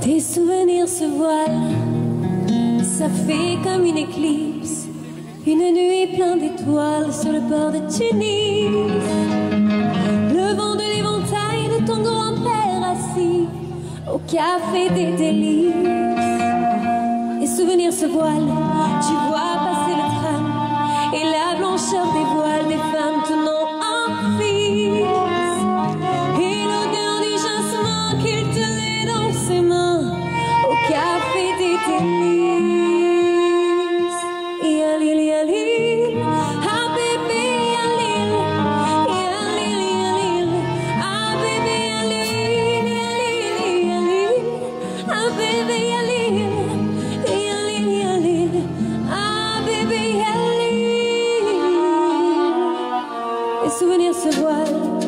Tes souvenirs se voilent, ça fait comme une éclipse, une nuit pleine d'étoiles sur le bord de Tunis. Le vent de l'éventail de ton grand-père assis au café des délices. Et souvenirs se voilent, tu vois passer le train et la blancheur des voiles des femmes. Souvenirs se voilent,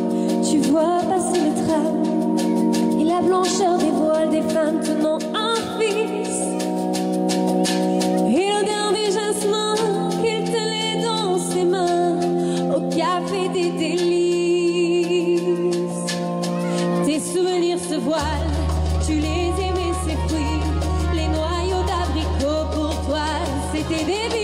tu vois passer le tram et la blancheur des voiles des femmes tenant un fils. Et l'odeur des jasmins qu'il tenait dans ses mains au café des délices. Tes souvenirs se voilent, tu les aimais, ces fruits, les noyaux d'abricot pour toi, c'était des